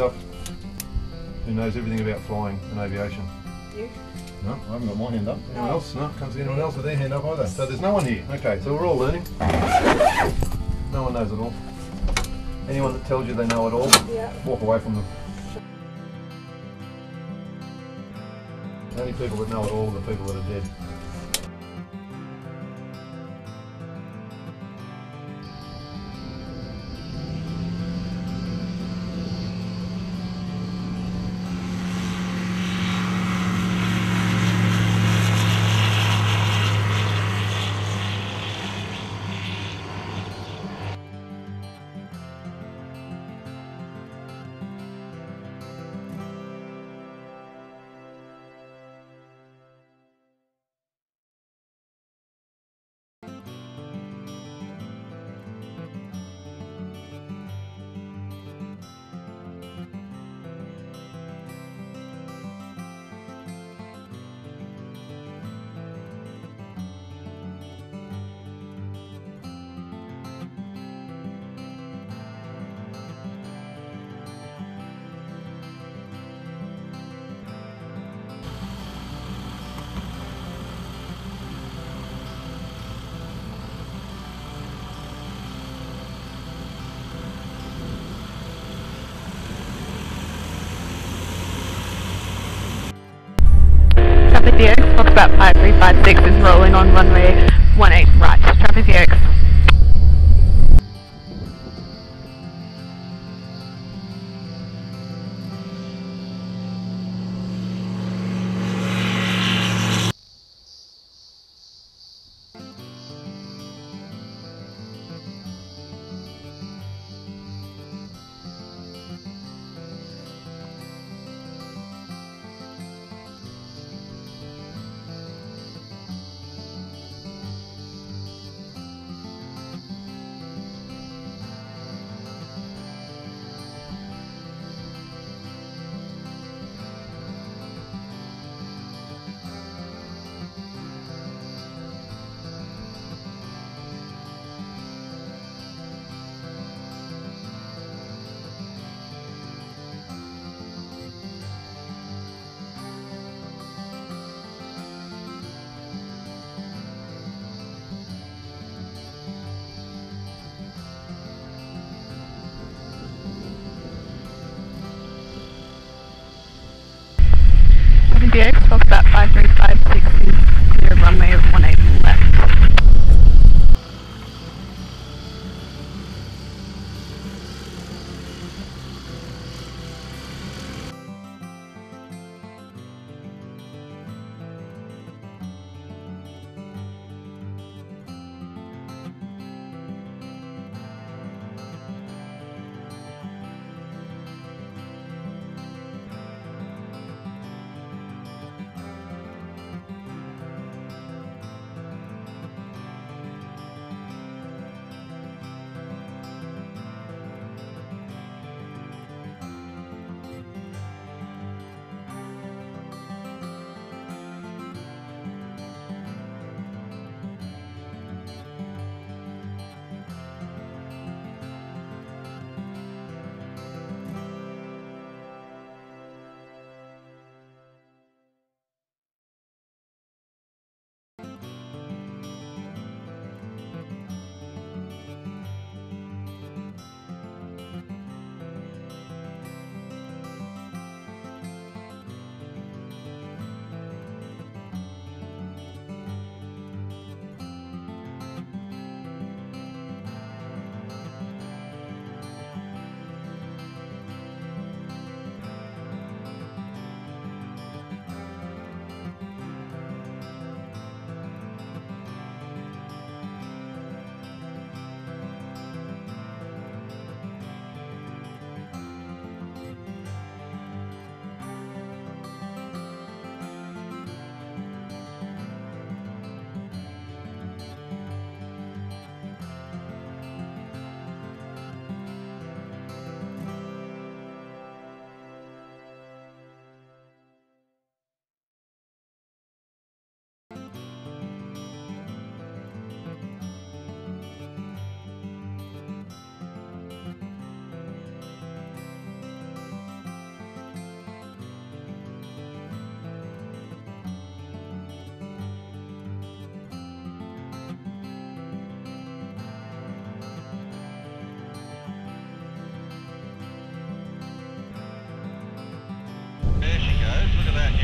up who knows everything about flying and aviation? You? No, I haven't got my hand up. Anyone No. else? No, can't see anyone else with their hand up either. So there's no one here. Okay, so we're all learning. No one knows it all. Anyone that tells you they know it all, Yeah. walk away from them. The only people that know it all are the people that are dead. Foxbat 5356 is rolling on runway 18 right. Traffic DX. at three